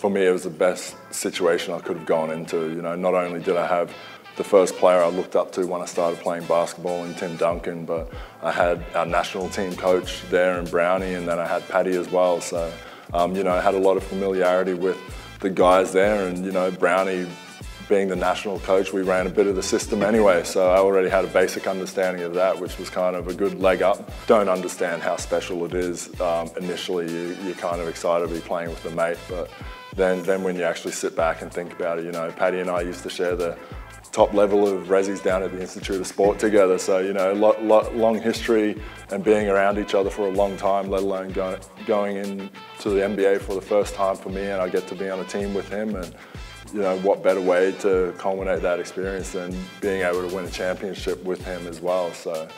for me, it was the best situation I could have gone into. You know, not only did I have the first player I looked up to when I started playing basketball in Tim Duncan, but I had our national team coach there in Brownie, and then I had Patty as well. So, um, you know, I had a lot of familiarity with the guys there, and you know, Brownie being the national coach, we ran a bit of the system anyway, so I already had a basic understanding of that, which was kind of a good leg up. Don't understand how special it is. Um, initially, you, you're kind of excited to be playing with a mate, but then, then when you actually sit back and think about it, you know, Patty and I used to share the top level of resis down at the Institute of Sport together. So, you know, lot, lot, long history and being around each other for a long time, let alone go, going into the NBA for the first time for me and I get to be on a team with him and, you know, what better way to culminate that experience than being able to win a championship with him as well. So.